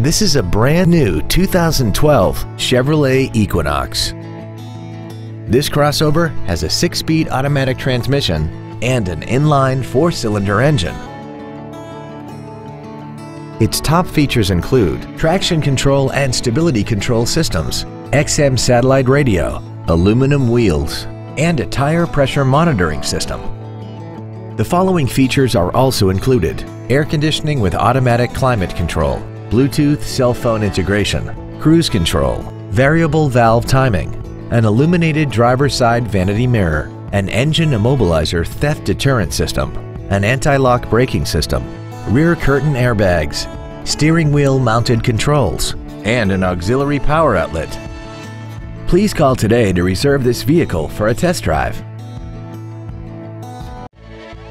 This is a brand new 2012 Chevrolet Equinox. This crossover has a six-speed automatic transmission and an inline four-cylinder engine. Its top features include traction control and stability control systems, XM satellite radio, aluminum wheels, and a tire pressure monitoring system. The following features are also included. Air conditioning with automatic climate control, Bluetooth cell phone integration, cruise control, variable valve timing, an illuminated driver's side vanity mirror, an engine immobilizer theft deterrent system, an anti-lock braking system, rear curtain airbags, steering wheel mounted controls, and an auxiliary power outlet. Please call today to reserve this vehicle for a test drive.